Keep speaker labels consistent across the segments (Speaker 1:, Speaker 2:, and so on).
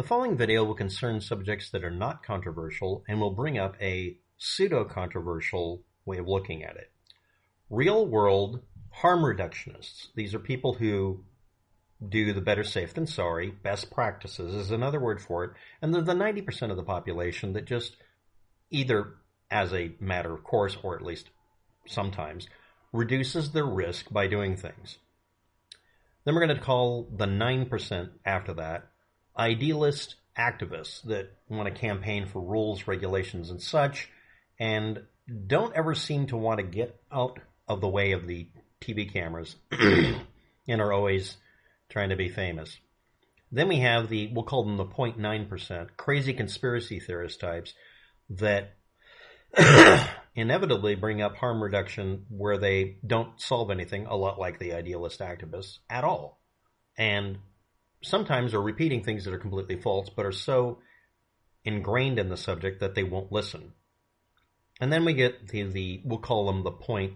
Speaker 1: The following video will concern subjects that are not controversial and will bring up a pseudo-controversial way of looking at it. Real world harm reductionists. These are people who do the better safe than sorry. Best practices is another word for it. And they're the 90% of the population that just either as a matter of course, or at least sometimes, reduces their risk by doing things. Then we're going to call the 9% after that idealist activists that want to campaign for rules, regulations, and such, and don't ever seem to want to get out of the way of the TV cameras and are always trying to be famous. Then we have the, we'll call them the 0.9%, crazy conspiracy theorist types that inevitably bring up harm reduction where they don't solve anything, a lot like the idealist activists, at all. And sometimes are repeating things that are completely false, but are so ingrained in the subject that they won't listen. And then we get the, the we'll call them the point,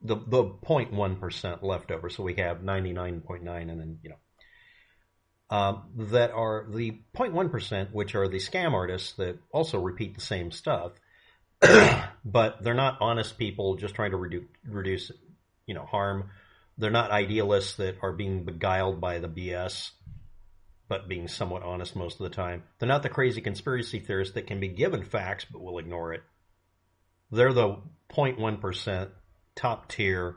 Speaker 1: the, the 0.1% left over. So we have 99.9 and then, you know, uh, that are the 0.1%, which are the scam artists that also repeat the same stuff, but they're not honest people just trying to reduce, reduce, you know, harm they're not idealists that are being beguiled by the BS, but being somewhat honest most of the time. They're not the crazy conspiracy theorists that can be given facts but will ignore it. They're the 0.1% top tier,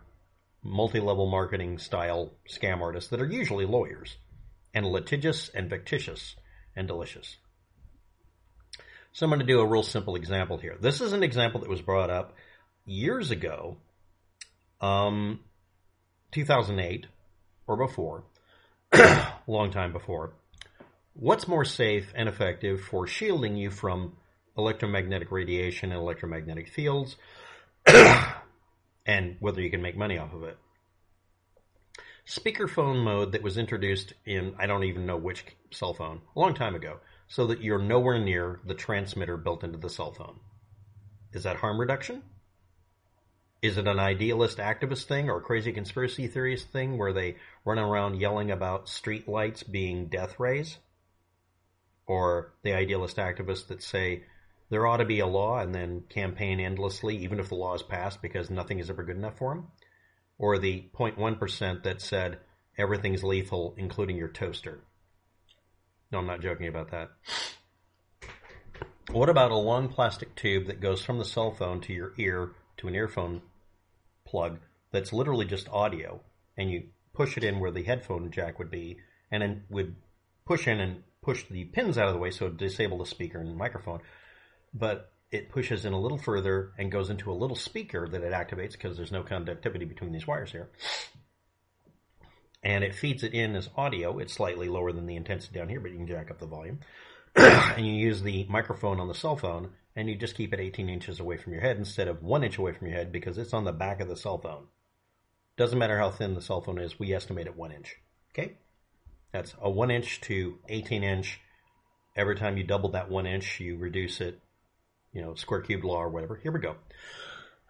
Speaker 1: multi level marketing style scam artists that are usually lawyers and litigious and fictitious and delicious. So I'm going to do a real simple example here. This is an example that was brought up years ago. Um, 2008 or before, long time before, what's more safe and effective for shielding you from electromagnetic radiation and electromagnetic fields and whether you can make money off of it? Speakerphone mode that was introduced in, I don't even know which cell phone, a long time ago, so that you're nowhere near the transmitter built into the cell phone. Is that harm reduction? Is it an idealist activist thing or a crazy conspiracy theorist thing where they run around yelling about street lights being death rays? Or the idealist activists that say there ought to be a law and then campaign endlessly even if the law is passed because nothing is ever good enough for them? Or the 0.1% that said everything's lethal including your toaster? No, I'm not joking about that. What about a long plastic tube that goes from the cell phone to your ear to an earphone plug that's literally just audio, and you push it in where the headphone jack would be, and then would push in and push the pins out of the way so it disable the speaker and microphone. But it pushes in a little further and goes into a little speaker that it activates because there's no conductivity between these wires here. And it feeds it in as audio. It's slightly lower than the intensity down here, but you can jack up the volume. and you use the microphone on the cell phone and you just keep it 18 inches away from your head instead of one inch away from your head because it's on the back of the cell phone. Doesn't matter how thin the cell phone is, we estimate it one inch. Okay? That's a one inch to 18 inch. Every time you double that one inch, you reduce it, you know, square cube law or whatever. Here we go.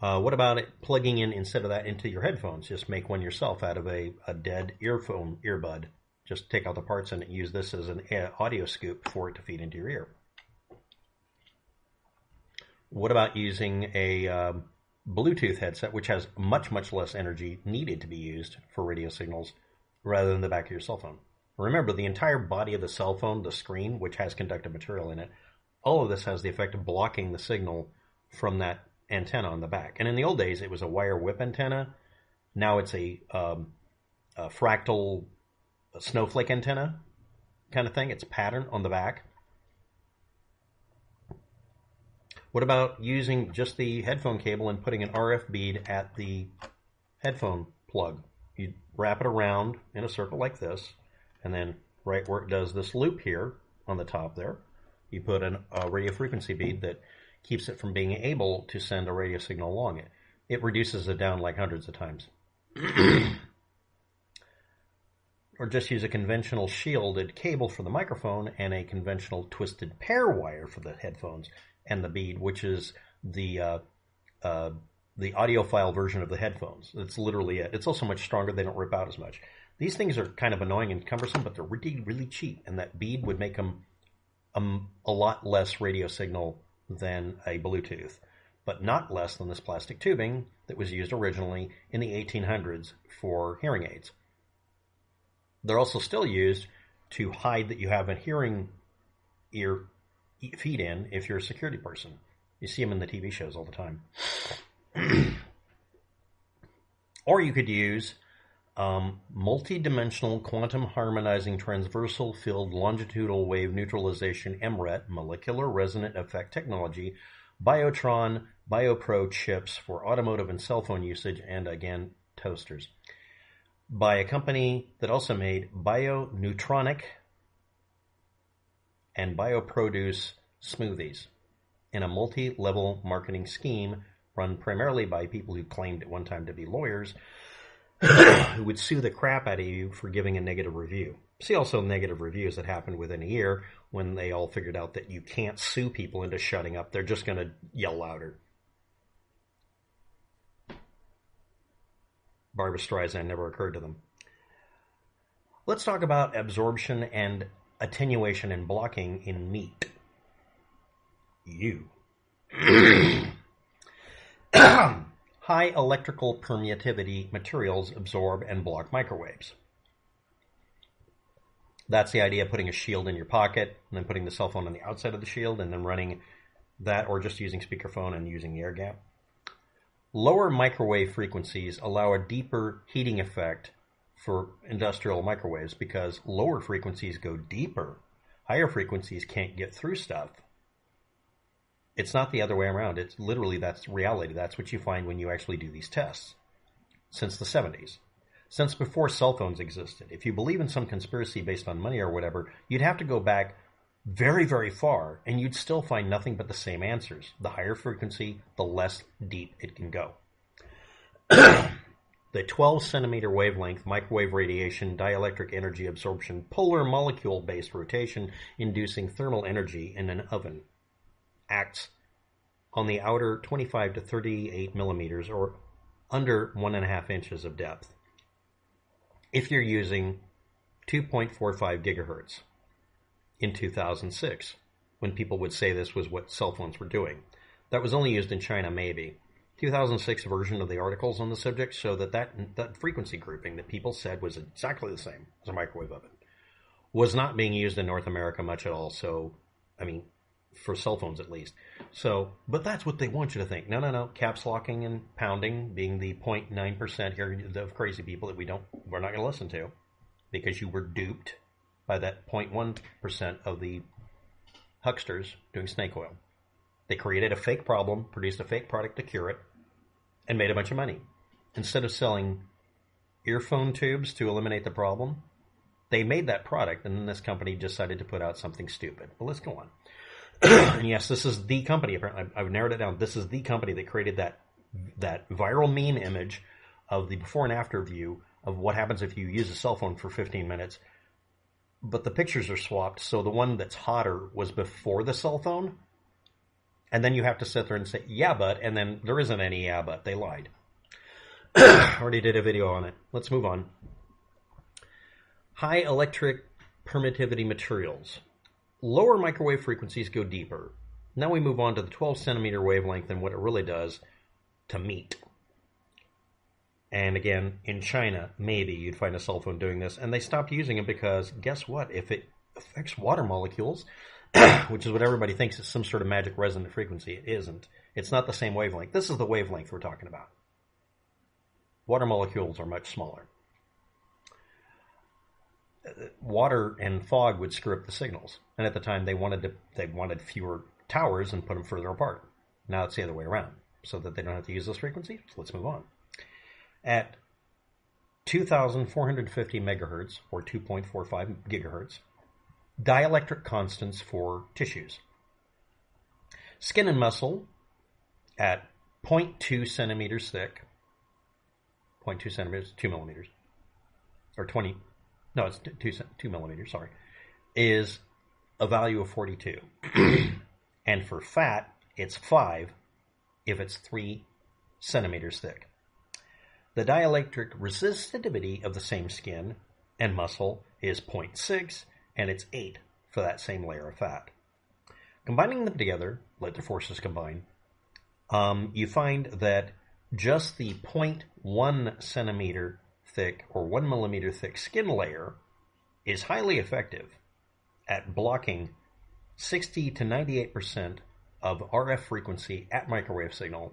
Speaker 1: uh, what about it plugging in instead of that into your headphones? Just make one yourself out of a, a dead earphone earbud just take out the parts and use this as an audio scoop for it to feed into your ear. What about using a um, Bluetooth headset, which has much, much less energy needed to be used for radio signals rather than the back of your cell phone? Remember, the entire body of the cell phone, the screen, which has conductive material in it, all of this has the effect of blocking the signal from that antenna on the back. And in the old days, it was a wire whip antenna. Now it's a, um, a fractal snowflake antenna kind of thing. It's pattern on the back. What about using just the headphone cable and putting an RF bead at the headphone plug? You wrap it around in a circle like this, and then right where it does this loop here on the top there, you put an, a radio frequency bead that keeps it from being able to send a radio signal along it. It reduces it down like hundreds of times. or just use a conventional shielded cable for the microphone and a conventional twisted pair wire for the headphones and the bead, which is the uh, uh, the audiophile version of the headphones. That's literally it. It's also much stronger. They don't rip out as much. These things are kind of annoying and cumbersome, but they're really, really cheap. And that bead would make them a, a lot less radio signal than a Bluetooth, but not less than this plastic tubing that was used originally in the 1800s for hearing aids. They're also still used to hide that you have a hearing ear feed in if you're a security person. You see them in the TV shows all the time. or you could use um, multi-dimensional quantum harmonizing transversal field longitudinal wave neutralization MRET molecular resonant effect technology, Biotron BioPro chips for automotive and cell phone usage, and again toasters, by a company that also made BioNutronic and BioProduce smoothies in a multi-level marketing scheme run primarily by people who claimed at one time to be lawyers who would sue the crap out of you for giving a negative review. See also negative reviews that happened within a year when they all figured out that you can't sue people into shutting up. They're just going to yell louder. Barbra Streisand never occurred to them. Let's talk about absorption and attenuation and blocking in meat. You. High electrical permittivity materials absorb and block microwaves. That's the idea of putting a shield in your pocket and then putting the cell phone on the outside of the shield and then running that or just using speakerphone and using the air gap. Lower microwave frequencies allow a deeper heating effect for industrial microwaves because lower frequencies go deeper. Higher frequencies can't get through stuff. It's not the other way around. It's literally that's reality. That's what you find when you actually do these tests. Since the 70s. Since before cell phones existed. If you believe in some conspiracy based on money or whatever, you'd have to go back very, very far and you'd still find nothing but the same answers. The higher frequency, the less deep it can go. the 12 centimeter wavelength microwave radiation dielectric energy absorption polar molecule based rotation inducing thermal energy in an oven acts on the outer 25 to 38 millimeters or under one and a half inches of depth. If you're using 2.45 gigahertz in 2006, when people would say this was what cell phones were doing, that was only used in China, maybe. 2006 version of the articles on the subject show that, that that frequency grouping that people said was exactly the same as a microwave oven was not being used in North America much at all. So, I mean, for cell phones at least. So, but that's what they want you to think. No, no, no. Caps locking and pounding being the 0.9% here of crazy people that we don't, we're not going to listen to because you were duped by that 0.1% of the hucksters doing snake oil. They created a fake problem, produced a fake product to cure it, and made a bunch of money. Instead of selling earphone tubes to eliminate the problem, they made that product, and then this company decided to put out something stupid. But let's go on. and yes, this is the company. Apparently, I've narrowed it down. This is the company that created that that viral meme image of the before and after view of what happens if you use a cell phone for 15 minutes. But the pictures are swapped, so the one that's hotter was before the cell phone, and then you have to sit there and say, "Yeah, but," and then there isn't any "yeah, but." They lied. Already did a video on it. Let's move on. High electric permittivity materials. Lower microwave frequencies go deeper. Now we move on to the 12 centimeter wavelength and what it really does to meat. And again, in China, maybe you'd find a cell phone doing this, and they stopped using it because guess what? If it affects water molecules, which is what everybody thinks is some sort of magic resonant frequency, it isn't. It's not the same wavelength. This is the wavelength we're talking about. Water molecules are much smaller water and fog would screw up the signals. And at the time, they wanted to they wanted fewer towers and put them further apart. Now it's the other way around, so that they don't have to use those frequencies. So let's move on. At 2,450 megahertz or 2.45 gigahertz, dielectric constants for tissues. Skin and muscle at 0.2 centimeters thick, 0.2 centimeters, 2 millimeters, or 20, no, it's two, two millimeters, sorry, is a value of 42. and for fat, it's 5 if it's 3 centimeters thick. The dielectric resistivity of the same skin and muscle is 0.6, and it's 8 for that same layer of fat. Combining them together, let the forces combine, um, you find that just the 0.1 centimeter thick or 1 millimeter thick skin layer is highly effective at blocking 60 to 98% of RF frequency at microwave signal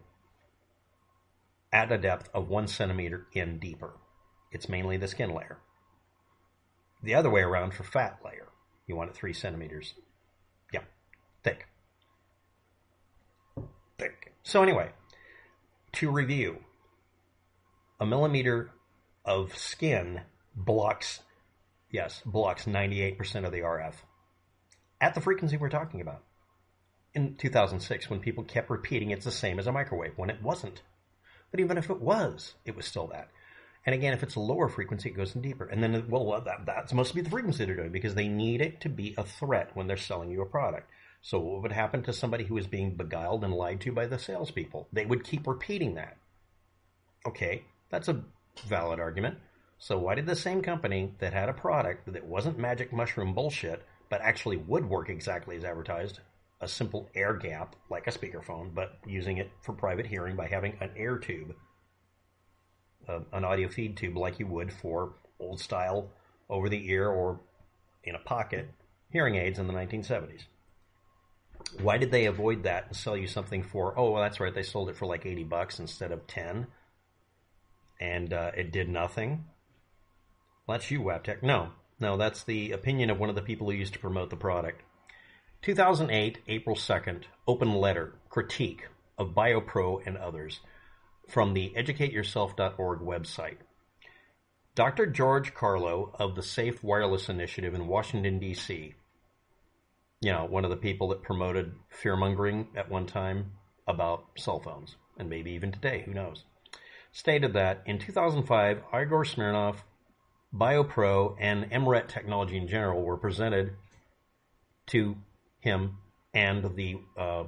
Speaker 1: at a depth of 1 centimeter in deeper. It's mainly the skin layer. The other way around for fat layer, you want it 3 centimeters. Yeah, thick. Thick. So anyway, to review, a millimeter of skin blocks, yes, blocks 98% of the RF at the frequency we're talking about. In 2006, when people kept repeating it's the same as a microwave, when it wasn't. But even if it was, it was still that. And again, if it's a lower frequency, it goes in deeper. And then, well, that, that's supposed to be the frequency they're doing because they need it to be a threat when they're selling you a product. So what would happen to somebody who is being beguiled and lied to by the salespeople? They would keep repeating that. Okay, that's a valid argument. So why did the same company that had a product that wasn't magic mushroom bullshit, but actually would work exactly as advertised, a simple air gap like a speakerphone, but using it for private hearing by having an air tube, uh, an audio feed tube like you would for old style over the ear or in a pocket hearing aids in the 1970s. Why did they avoid that and sell you something for? Oh, well, that's right. They sold it for like eighty bucks instead of ten, and uh, it did nothing. Well, that's you, Waptek. No, no, that's the opinion of one of the people who used to promote the product. 2008, April 2nd, open letter critique of BioPro and others from the educateyourself.org website. Dr. George Carlo of the Safe Wireless Initiative in Washington, D.C., you know, one of the people that promoted fear mongering at one time about cell phones, and maybe even today, who knows, stated that in 2005, Igor Smirnov, BioPro, and MRET technology in general were presented to him and the uh,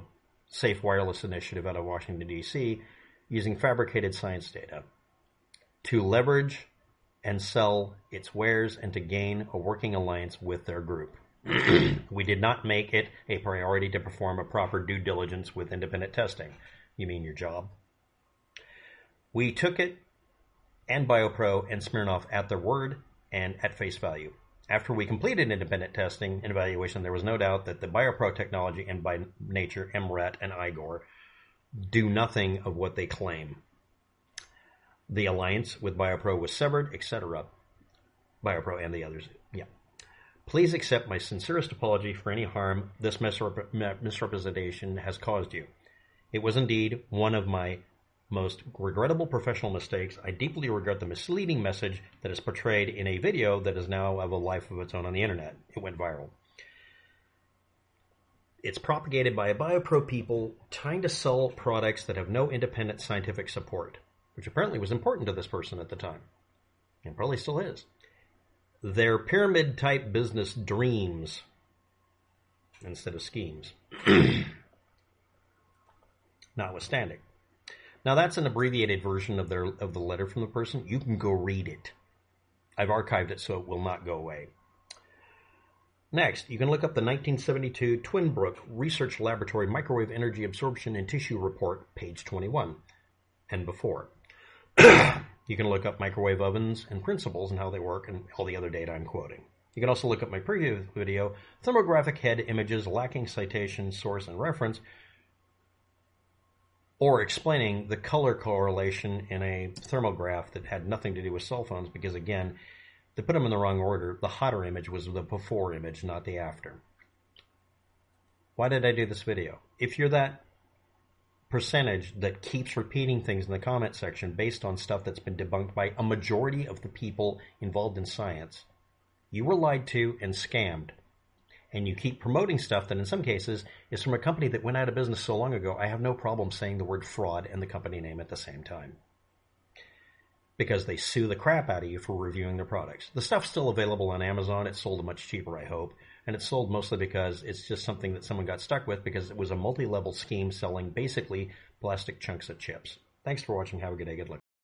Speaker 1: Safe Wireless Initiative out of Washington, D.C., using fabricated science data to leverage and sell its wares and to gain a working alliance with their group. we did not make it a priority to perform a proper due diligence with independent testing. You mean your job? We took it and BioPro and Smirnov at their word and at face value. After we completed independent testing and evaluation, there was no doubt that the BioPro technology and by nature MRET and Igor do nothing of what they claim. The alliance with BioPro was severed, etc. BioPro and the others. Yeah. Please accept my sincerest apology for any harm this misrep- misrepresentation has caused you. It was indeed one of my most regrettable professional mistakes. I deeply regret the misleading message that is portrayed in a video that is now of a life of its own on the internet. It went viral. It's propagated by a BioPro people trying to sell products that have no independent scientific support, which apparently was important to this person at the time, and probably still is their pyramid type business dreams instead of schemes. Notwithstanding. Now that's an abbreviated version of their of the letter from the person. You can go read it. I've archived it so it will not go away. Next, you can look up the 1972 Twinbrook Research Laboratory Microwave Energy Absorption in Tissue Report, page 21, and before. You can look up microwave ovens and principles and how they work and all the other data I'm quoting. You can also look up my previous video, Thermographic Head Images Lacking Citation, Source, and Reference, or explaining the color correlation in a thermograph that had nothing to do with cell phones because, again, they put them in the wrong order. The hotter image was the before image, not the after. Why did I do this video? If you're that percentage that keeps repeating things in the comment section based on stuff that's been debunked by a majority of the people involved in science. You were lied to and scammed. And you keep promoting stuff that in some cases is from a company that went out of business so long ago, I have no problem saying the word fraud and the company name at the same time. Because they sue the crap out of you for reviewing their products. The stuff's still available on Amazon. It's sold much cheaper, I hope and it's sold mostly because it's just something that someone got stuck with because it was a multi-level scheme selling basically plastic chunks of chips. Thanks for watching. Have a good day. Good luck.